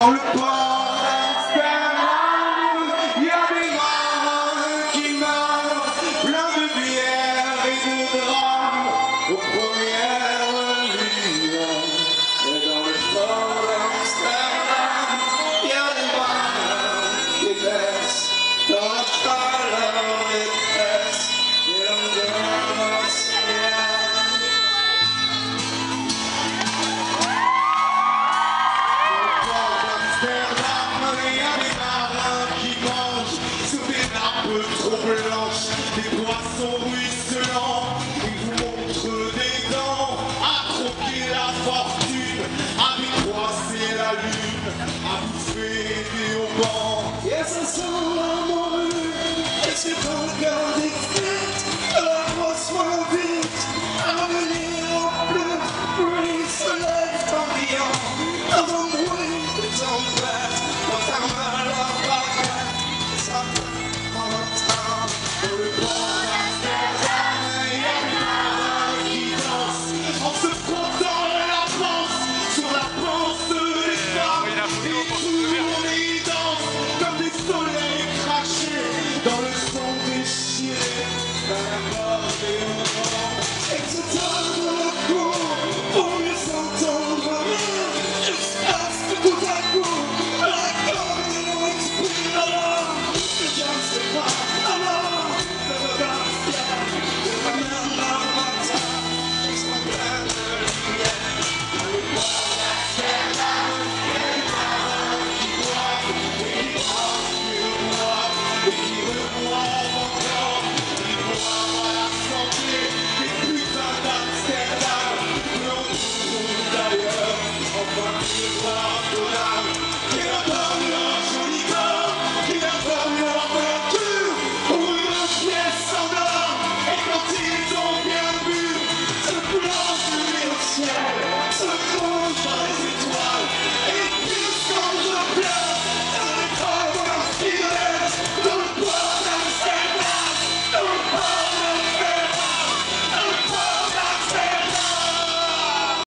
Paulo sont ruisselants, ils vous montrent des dents à croquer la force.